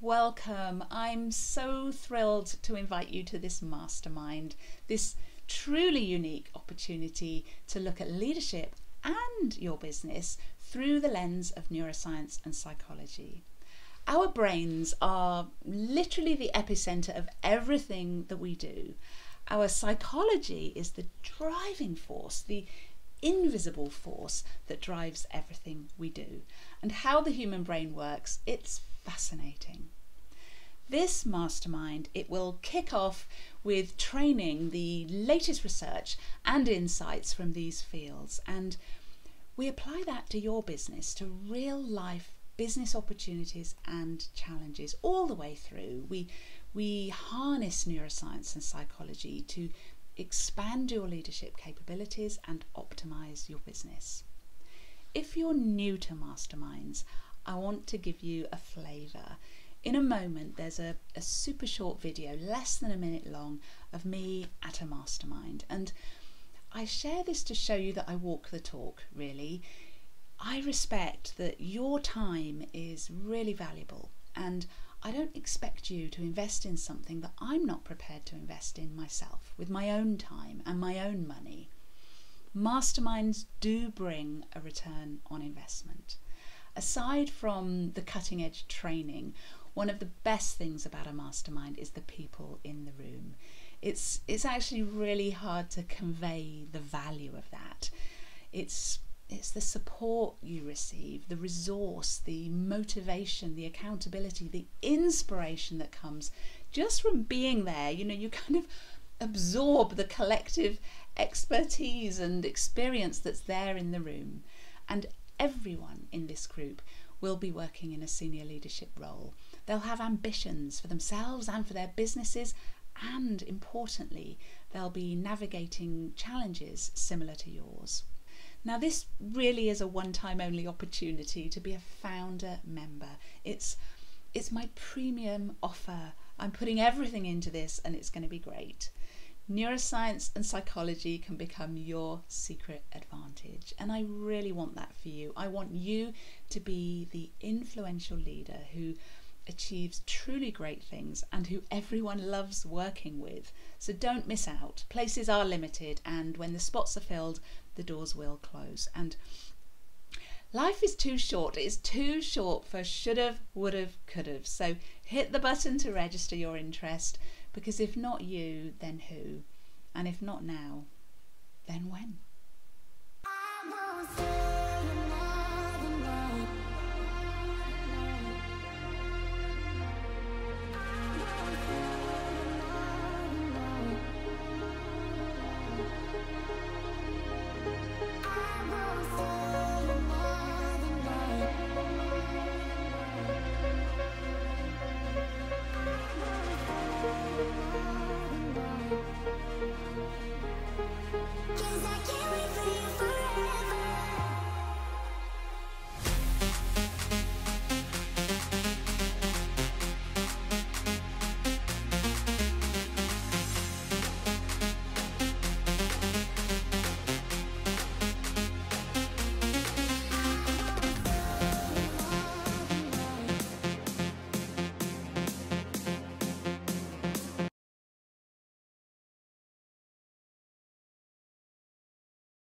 welcome. I'm so thrilled to invite you to this mastermind, this truly unique opportunity to look at leadership and your business through the lens of neuroscience and psychology. Our brains are literally the epicenter of everything that we do. Our psychology is the driving force, the invisible force that drives everything we do. And how the human brain works, it's fascinating. This mastermind, it will kick off with training the latest research and insights from these fields and we apply that to your business, to real life business opportunities and challenges all the way through. We we harness neuroscience and psychology to expand your leadership capabilities and optimize your business. If you're new to masterminds, I want to give you a flavour. In a moment, there's a, a super short video, less than a minute long, of me at a mastermind. And I share this to show you that I walk the talk, really. I respect that your time is really valuable and I don't expect you to invest in something that I'm not prepared to invest in myself with my own time and my own money. Masterminds do bring a return on investment. Aside from the cutting edge training, one of the best things about a mastermind is the people in the room. It's it's actually really hard to convey the value of that. It's it's the support you receive, the resource, the motivation, the accountability, the inspiration that comes just from being there. You know, you kind of absorb the collective expertise and experience that's there in the room. And everyone in this group will be working in a senior leadership role. They'll have ambitions for themselves and for their businesses, and importantly, they'll be navigating challenges similar to yours. Now, this really is a one time only opportunity to be a founder member. It's, it's my premium offer. I'm putting everything into this and it's going to be great. Neuroscience and psychology can become your secret advantage. And I really want that for you. I want you to be the influential leader who achieves truly great things and who everyone loves working with. So don't miss out. Places are limited, and when the spots are filled, the doors will close. And life is too short. It's too short for should've, would've, could've. So hit the button to register your interest because if not you, then who? And if not now, then when?